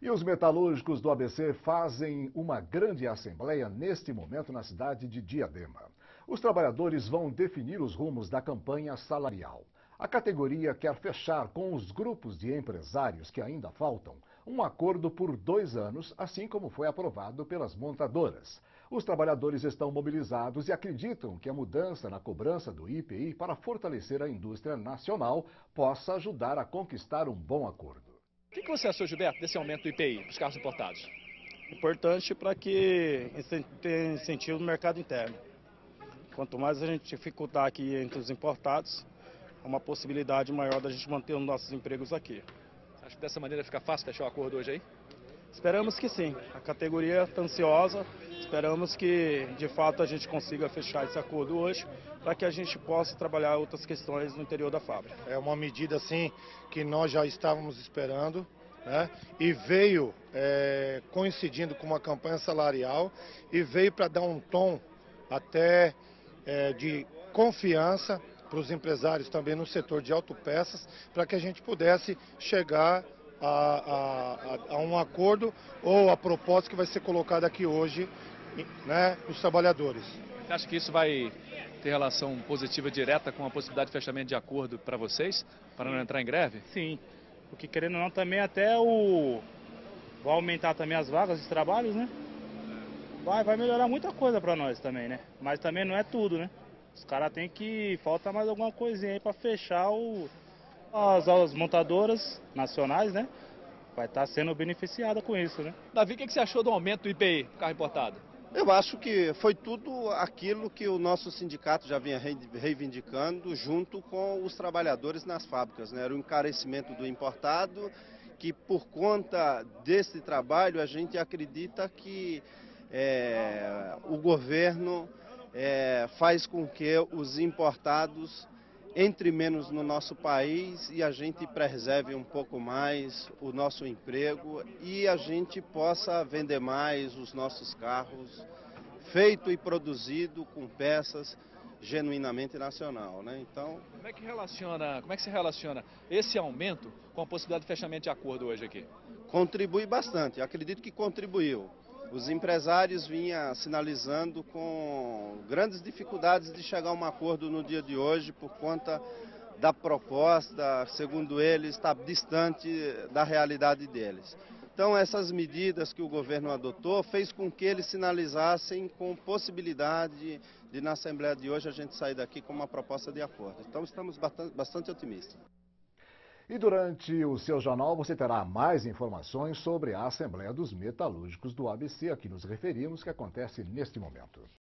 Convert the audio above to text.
E os metalúrgicos do ABC fazem uma grande assembleia neste momento na cidade de Diadema. Os trabalhadores vão definir os rumos da campanha salarial. A categoria quer fechar com os grupos de empresários que ainda faltam um acordo por dois anos, assim como foi aprovado pelas montadoras. Os trabalhadores estão mobilizados e acreditam que a mudança na cobrança do IPI para fortalecer a indústria nacional possa ajudar a conquistar um bom acordo. O que, você achou, Gilberto, desse aumento do IPI dos carros importados? Importante para que tenha incentivo no mercado interno. Quanto mais a gente dificultar aqui entre os importados, há uma possibilidade maior da gente manter os nossos empregos aqui. Acho que dessa maneira fica fácil fechar o acordo hoje aí? Esperamos que sim. A categoria está ansiosa, esperamos que de fato a gente consiga fechar esse acordo hoje para que a gente possa trabalhar outras questões no interior da fábrica. É uma medida assim que nós já estávamos esperando. Né? e veio é, coincidindo com uma campanha salarial e veio para dar um tom até é, de confiança para os empresários também no setor de autopeças, para que a gente pudesse chegar a, a, a, um acordo ou a proposta que vai ser colocada aqui hoje né, os trabalhadores. Você acha que isso vai ter relação positiva direta com a possibilidade de fechamento de acordo para vocês, para não entrar em greve? Sim, porque querendo ou não também até o... vai aumentar também as vagas de trabalhos, né? Vai, vai melhorar muita coisa para nós também, né? Mas também não é tudo, né? Os caras têm que... falta mais alguma coisinha aí para fechar o... As, as montadoras nacionais, né? Vai estar tá sendo beneficiada com isso, né? Davi, o que você achou do aumento do IPI, carro importado? Eu acho que foi tudo aquilo que o nosso sindicato já vinha reivindicando junto com os trabalhadores nas fábricas. Né? Era o encarecimento do importado, que por conta desse trabalho a gente acredita que é, o governo é, faz com que os importados entre menos no nosso país e a gente preserve um pouco mais o nosso emprego e a gente possa vender mais os nossos carros feito e produzido com peças genuinamente nacional, né? Então, como é que relaciona, como é que se relaciona esse aumento com a possibilidade de fechamento de acordo hoje aqui? Contribui bastante, acredito que contribuiu. Os empresários vinham sinalizando com grandes dificuldades de chegar a um acordo no dia de hoje por conta da proposta, segundo eles, está distante da realidade deles. Então, essas medidas que o governo adotou fez com que eles sinalizassem com possibilidade de, na Assembleia de hoje, a gente sair daqui com uma proposta de acordo. Então, estamos bastante, bastante otimistas. E durante o seu jornal você terá mais informações sobre a Assembleia dos Metalúrgicos do ABC, a que nos referimos, que acontece neste momento.